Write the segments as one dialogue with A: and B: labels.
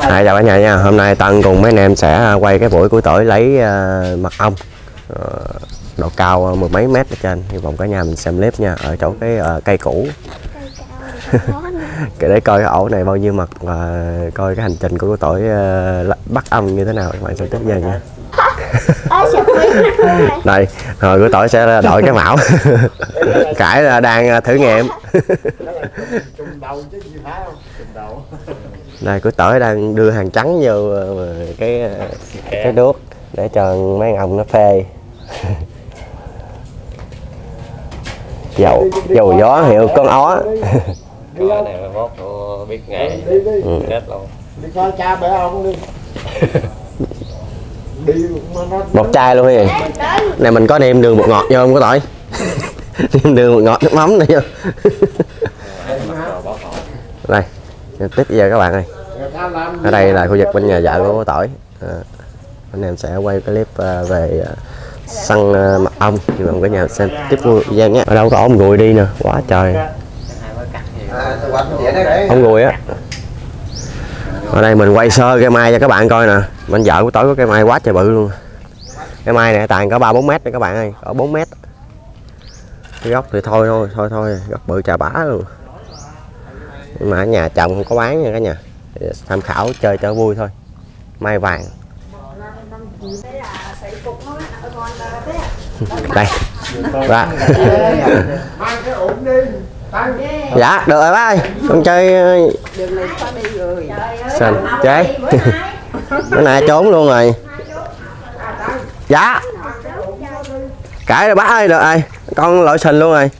A: Hai chào cả nhà nha. Hôm nay Tân cùng mấy anh em sẽ quay cái buổi cuối tỏi lấy uh, mật ong uh, độ cao mười mấy mét ở trên. Hy vọng cả nhà mình xem clip nha. Ở chỗ cái uh, cây cũ. cái để coi cái ổ này bao nhiêu mật và coi cái hành trình của tỏi uh, bắt ong như thế nào các bạn xem tiếp giờ nha. đây rồi của tỏi sẽ đổi cái mão cải là đang thử nghiệm đây của tỏi đang đưa hàng trắng vô cái cái đuốc để cho mấy ông nó phê. Dầu dầu gió hiệu con ó.
B: cái này mốt biết nghề.
A: Ừ.
B: chết luôn.
C: Đi coi cha bể ông đi.
A: Một chai luôn cái gì này mình có nêm đường bột ngọt vô không có tỏi? Nêm đường bột ngọt nước mắm này vô. Đây tiếp giờ các bạn ơi. Ở đây là khu vực bên nhà vợ của tỏi. À, anh em sẽ quay clip à, về à, săn à, mật ong thì mọi người nhà xem tiếp video nhé. Ở đâu có ong ruồi đi nè. Quá trời. Ong ruồi á. Ở đây mình quay sơ cây mai cho các bạn coi nè. Bên vợ của tỏi có cây mai quá trời bự luôn. Cái mai này tàn có ba bốn mét đấy các bạn ơi. Có 4 mét. Cái gốc thì thôi thôi thôi thôi. Gốc bự trà bá luôn nhưng mà ở nhà chồng không có bán nha cả nhà. Tham khảo chơi cho vui thôi. Mai vàng. Đây.
C: Tăng
A: dạ được rồi bác ơi. Con chơi ờ, xanh chế bữa nay trốn luôn rồi. Dạ. Cãi rồi bác ơi được rồi. Con lội sình luôn rồi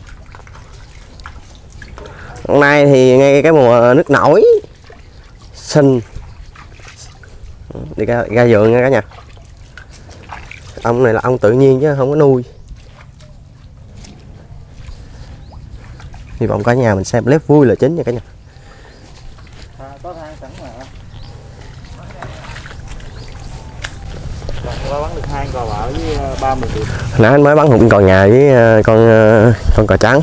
A: hôm nay thì ngay cái mùa nước nổi sinh đi ra, ra vườn nha cả nhà. Ông này là ông tự nhiên chứ không có nuôi. Hy vọng cả nhà mình xem clip vui là chính nha cả nhà.
B: Có sẵn mà bắn được hai cò với ba
A: nãy anh mới bắn hụt con nhà với ờ, con ờ, con cò trắng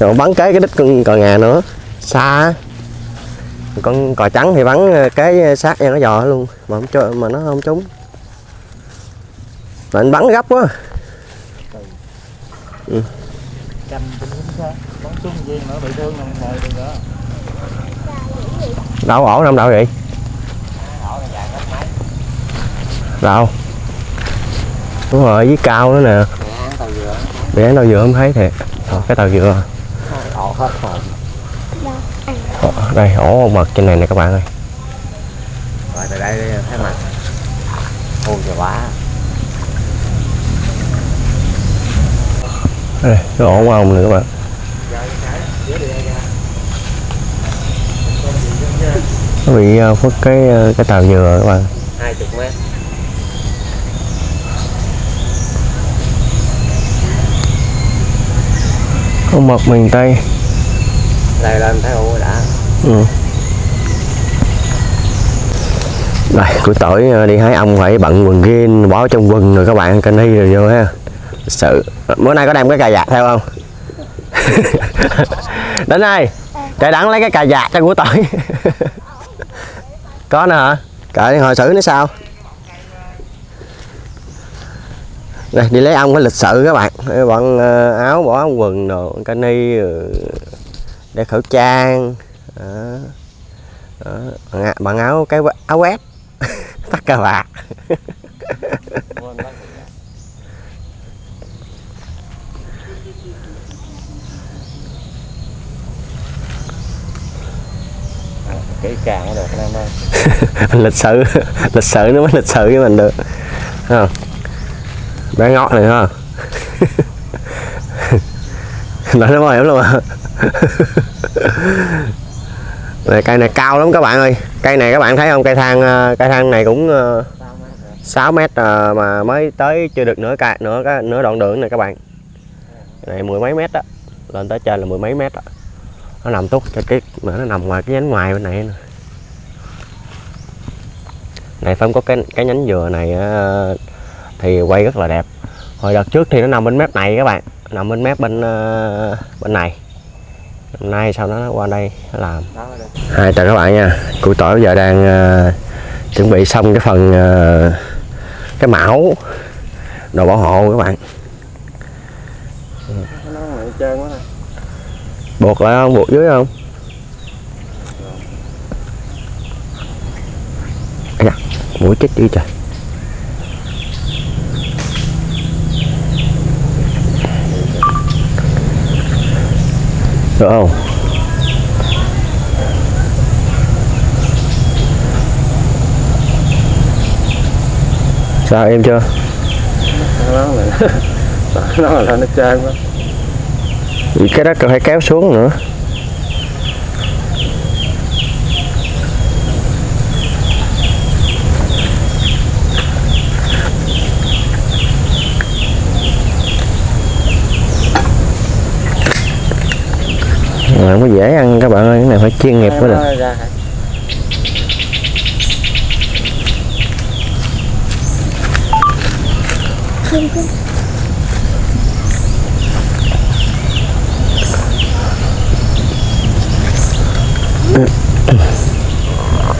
A: rồi bắn kế cái đít con cò nhà nữa. Xa. Con cò trắng thì bắn ờ, kế sát cho nó giò luôn mà không cho mà nó không trúng. Mà anh bắn gấp quá.
B: Nữa
A: đâu ổ nằm đâu vậy? Đâu đúng rồi với cao nữa nè. Bị án tàu dừa không thấy thiệt. Ờ, cái tàu dừa
B: ổ hết hồn
A: Ờ, đây ổ mật trên này nè các bạn ơi.
B: Rồi từ đây thấy mặt hôn cho quá.
A: Đây cái ổ của ông nè các bạn. Nó bị ờ, phất cái ờ, cái tàu dừa các bạn.
B: Hai chục mét.
A: Con mật miền tây
B: đây, lên thấy u đã.
A: Ừ. đây cuối tỏi ờ, đi hái ong phải bận quần jean bỏ trong quần rồi các bạn kênh y rồi vô ha. Sự, bữa nay có đem cái cà vạt theo không? Đến đây. Chạy đắng lấy cái cà vạt cho của tỏi có nè hả? Cỡ hồi xử nó sao? Đây, đi lấy ong phải lịch sự các bạn. Bọn ờ, áo bỏ quần đồ, canh đeo khẩu trang đó. Đó. Bằng, áo- bằng áo cái áo quét tắt cà vạt
B: cái càng mới được anh em ơi
A: lịch sự lịch sự nó mới lịch sự với mình được không bé ngót này ha nói nó bảo hiểm luôn à này cây này cao lắm các bạn ơi. Cây này các bạn thấy không? Cây thang ờ, cây thang này cũng ờ, 6 mét ờ, mà mới tới chưa được nửa cây nửa cái nửa đoạn đường này các bạn. Cái này mười mấy mét đó lên tới trên là mười mấy mét đó nó nằm tốt, cho cái mà nó nằm ngoài cái nhánh ngoài bên này nè. Này phải không có cái cái nhánh dừa này thì quay rất là đẹp. Hồi đợt trước thì nó nằm bên mép này các bạn nằm bên mép bên ờ, bên này. Hôm nay sau đó nó qua đây làm. Hai chào các bạn nha. Cụ tỏi giờ đang uh, chuẩn bị xong cái phần uh, cái mão đồ bảo hộ các bạn. Buộc lại không? Buộc dưới không? Mũi chết đi trời. Được không? Sao em chưa?
D: Nó lại nó là nó trơn quá.
A: Cái đó cần phải kéo xuống nữa Mà không có dễ ăn các bạn ơi, cái này phải chuyên nghiệp mới được?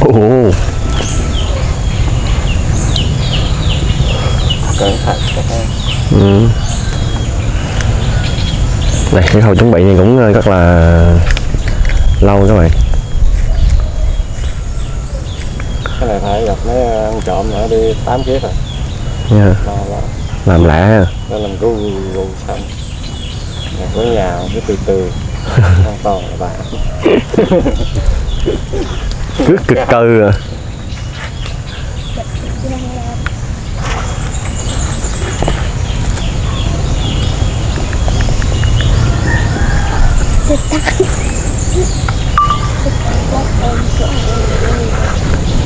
A: Ồ,
D: các em
A: ừ. Này, cái khâu chuẩn bị này cũng ờ, rất là lâu các bạn.
D: Cái này phải gặp mấy ăn trộm nữa đi 8 kiếp rồi. Lo lo.
A: Làm lạ ha.
D: Nó làm gu gu xong. Rồi có nhà cái từ từ. An toàn là bạn
A: Cứ cực cừ à.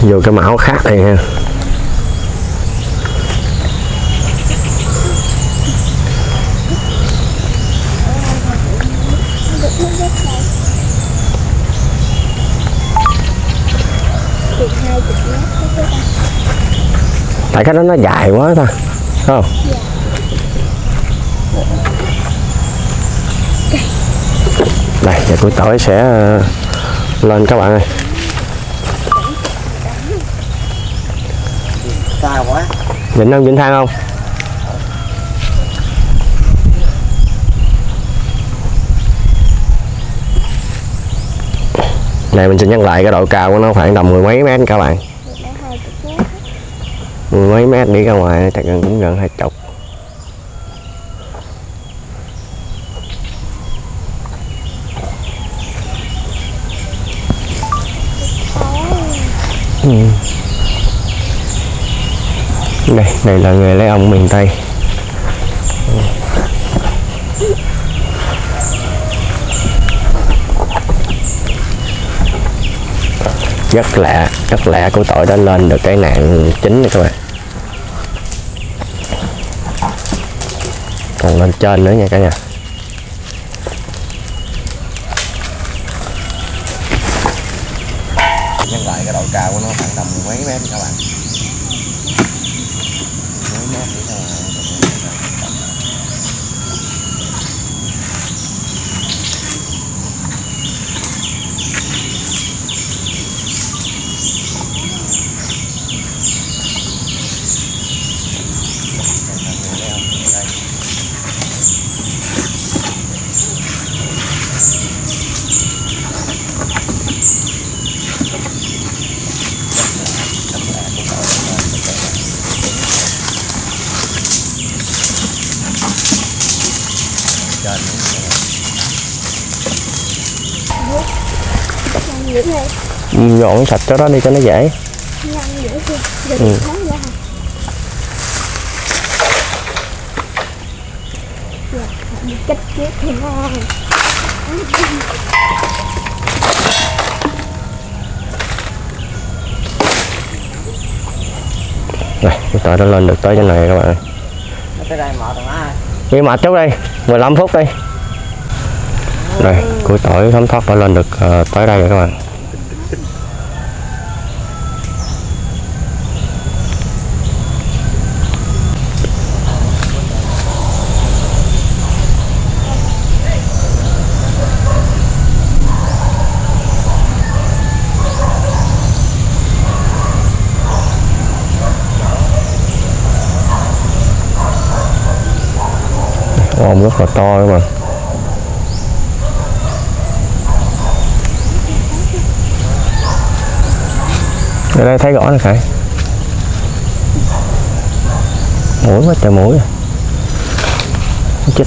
A: Vô cái mão khác này ha. Tại cái đó nó dài quá ta không đây giờ cuối tỏi sẽ ờ, lên các bạn ơi Vịnh không? Vịnh thang không? Này mình xin nhắc lại cái độ cao của nó khoảng tầm mười mấy mét các bạn Mười mấy mét đi ra ngoài chắc gần cũng gần hai chục Đây, này là nghề lấy ong miền Tây. Rất lạ rất lạ của tội đã lên được cái nạn chính này các bạn. Còn lên trên nữa nha cả nhà. Nhân lại cái độ cao của nó khoảng tầm mấy mét các bạn mấy mét để cho trên
E: dữ vậy
A: nữa. dọn sạch cho đó đi cho nó dễ
E: nhanh dữ chưa giờ
A: Ừ.
E: ừ. thấy ra dạ cách trước thì ngon
A: rồi cái tội đã lên được tới trên này các bạn ơi
D: nó tới đây mở thằng ai
A: Ghi mệt chút đi 15 phút đi Đây, củ tỏi thấm thoát đã lên được uh, tới đây rồi các bạn ong rất là to các bạn ở đây thấy rõ nè khải. Mũi quá trời mũi. Chích.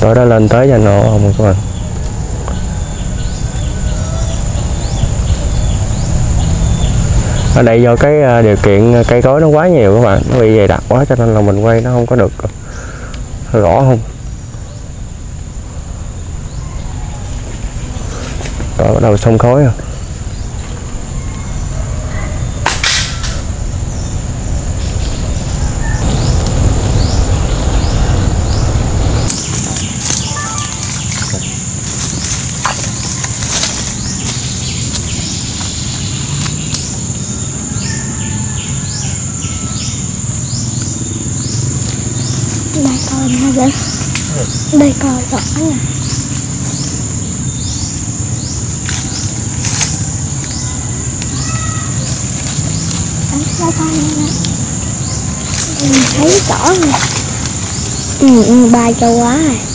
A: con đã lên tới nhà nọ không rồi các bạn. Ở đây do cái à, điều kiện à, cây cối nó quá nhiều các bạn. Nó bị dày đặc quá cho nên là mình quay nó không có được à, rõ không? Tỏi bắt đầu xông khói rồi
E: đây coi nha đây đây coi rõ nè. Đấy, đây coi nha mình thấy rõ nè. Ừ, ừ ba cho quá rồi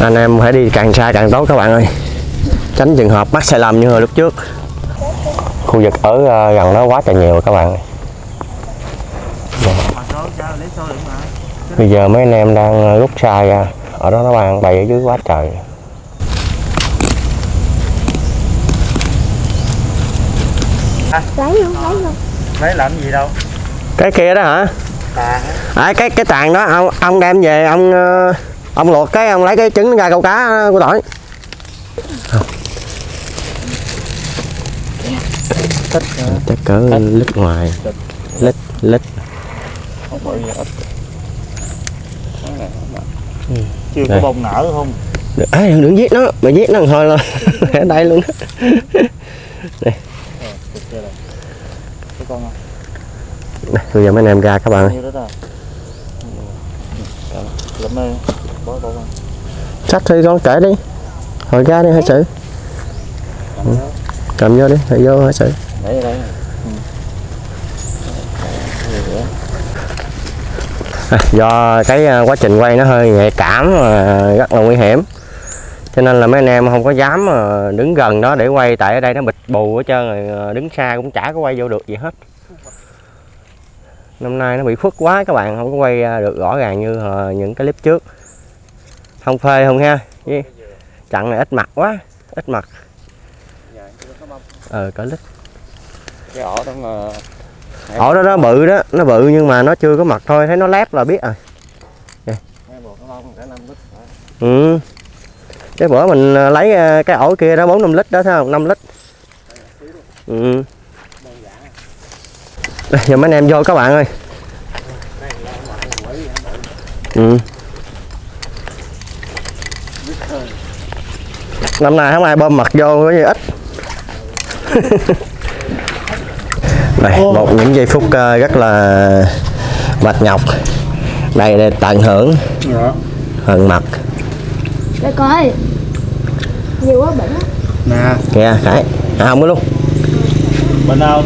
A: anh em phải đi càng xa càng tốt các bạn ơi. Tránh trường hợp mắc sai lầm như hồi lúc trước. Khu vực ở ờ, gần đó quá trời nhiều các bạn. Bây giờ mấy anh em đang ờ, rút xa ra. Ở đó nó đang bày ở dưới quá trời.
E: Lấy luôn lấy luôn.
B: Lấy làm gì đâu.
A: Cái kia đó hả? À, cái cái tàn đó ông ông đem về ông ờ, ông luộc cái ông lấy cái trứng ra câu cá của tỏi chắc cỡ lít ngoài. Lít lít.
B: Không ít chưa có bông nở không?
A: À, đừng, đừng giết nó. Mà giết nó thôi là ở đây luôn. Đây, bây giờ mấy anh em ra các bạn ơi sách thì con kể đi. Hồi ra đi sự
B: cầm nó
A: cầm vô đi hồi vô
B: để ở đây. Ừ.
A: À, do cái à, quá trình quay nó hơi nhạy cảm và rất là nguy hiểm. Cho nên là mấy anh em không có dám mà đứng gần đó để quay tại ở đây nó bịt bù hết trơn rồi à, đứng xa cũng chả có quay vô được gì hết. Năm nay nó bị khuất quá các bạn không có quay à, được rõ ràng như à, những cái clip trước không phê không ha. Với- chặn này ít mặt quá ít mặt.
B: Có bông.
A: ờ cỡ lít.
B: Cái ổ đó mà
A: ổ đó nó bự đó. Nó bự nhưng mà nó chưa có mặt thôi. Thấy nó lép là biết rồi.
B: Năm hả?
A: ừ. Cái bữa mình à, lấy à, cái ổ kia đó bốn năm lít đó thấy không? 5 lít. Ừ. Đây, giờ mấy anh em vô các bạn ơi. Ừ năm nay không ai bơm mặt vô cái gì ít. Đây một những giây phút à, rất là mệt nhọc. Đây để tận hưởng
B: Dạ.
A: hận mặt.
E: Để coi. Nhiều quá bệnh á.
B: Nè.
A: Kìa khải à không có luôn.
B: Bên đâu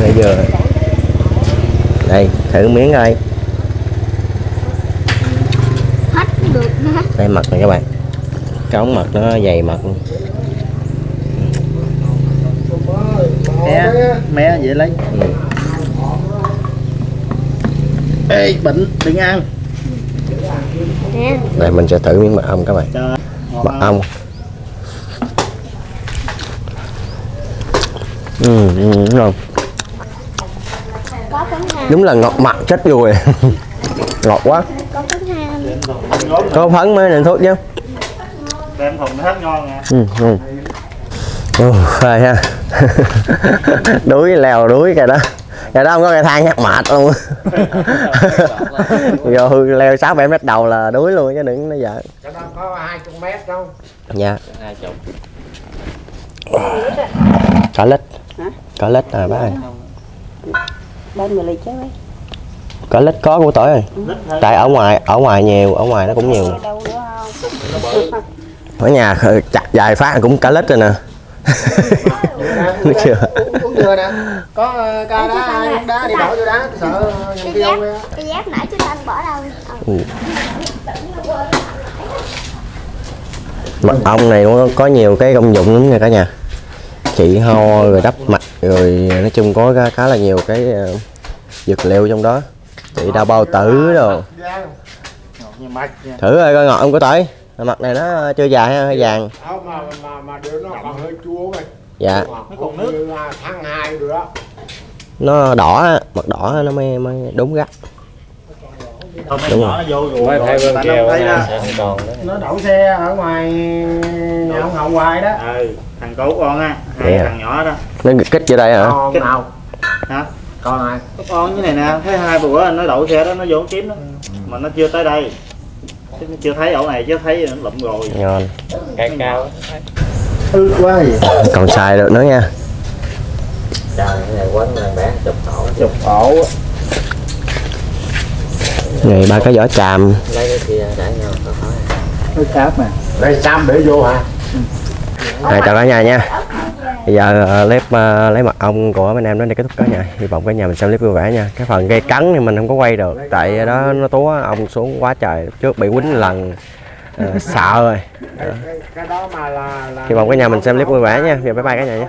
A: đây giờ đây thử miếng coi
E: hết cũng được ha
A: đây mật này các bạn. Cái ống mật nó dày mật luôn.
B: mé mé dễ lấy.
A: Ừ.
B: ê bệnh đừng ăn.
E: Nè.
A: Đây mình sẽ thử miếng mật ong các bạn. Mật ong. Ừ, ừ, đúng
E: có phấn ha.
A: Đúng là ngọt mặn chết rồi ngọt quá
E: có phấn
A: mới nên thuốc chứ.
B: Đem thùng nó hết ngon nha
A: ừ, ừ. Ừ, phê ha. Đuối leo đuối kìa đó. Kìa đó không có cây thang nhắc mệt luôn. Vô leo sáu bảy mét đầu là đuối luôn chứ đừng
C: Cái đó có 20 mét đâu.
A: Dạ.
B: Hai chục.
A: Có lít. Có lít à bác ơi.
F: Bên người lấy chứ ấy
A: có lít có của tỏi
B: thôi
A: tại ở ngoài ở ngoài nhiều ở ngoài nó cũng nhiều.
F: Đâu nữa không
A: ở nhà chặt vài phát cũng cả lít rồi nè. Được chưa?
C: Uống dừa nè. Có ờ, ca đá đá đi đổ vô đá sợ
E: cái giáp cái giáp nãy chúng ta bỏ đâu. Ờ.
A: mật ong này nó có nhiều cái công dụng lắm nha cả nhà. Trị ho rồi đắp mặt rồi nói chung có khá, khá là nhiều cái ờ, dược liệu trong đó trị đau bao tử rồi
B: ngọt như mạch nha
A: thử coi coi ngọt không có tỏi mặt này nó chưa dài ha, hơi vàng?
C: Không, mà mà mà đưa nó còn hơi chua mày
A: dạ
C: nó còn nước như là tháng hai rồi. Đó
A: nó đỏ á, mật đỏ nó mới mới đúng gắt Đúng
B: nhỏ nó vô rồi nó
C: đậu xe ở ngoài nhà ông hồng hoài đó.
B: Ừ thằng cũ con á. Hai
A: Dạ.
B: thằng nhỏ đó.
A: Nó kích vô đây hả?
B: Cái-
C: nào
B: hả
C: con này
B: con như này nè thấy hai bữa nó đậu xe đó nó vô kiếm đó. Mà nó chưa tới đây. Chứ nó chưa thấy ổ này chứ thấy nó lụm rồi.
A: Ngon.
D: Cái cao
B: ư quá gì
A: còn xài được nữa nha.
D: Trời cái này quấn này bé chụp ổ.
B: Chụp ổ
A: này ba cái vỏ tràm
D: lấy cái kia để nhau có hỏi.
B: Cái cáp
C: đây xăm để vô hả?
A: Này chào cả nhà nha bây giờ ờ, clip ờ, lấy mật ong của anh em đến đây kết thúc cả nhà hy vọng cả nhà mình xem clip vui vẻ nha. Cái phần gây cắn thì mình không có quay được tại đó nó túa ong xuống quá trời. Trước bị quýnh lần ờ, sợ rồi. Hy vọng cả nhà mình xem clip vui vẻ nha. giờ bye bye cả nhà
C: ấy.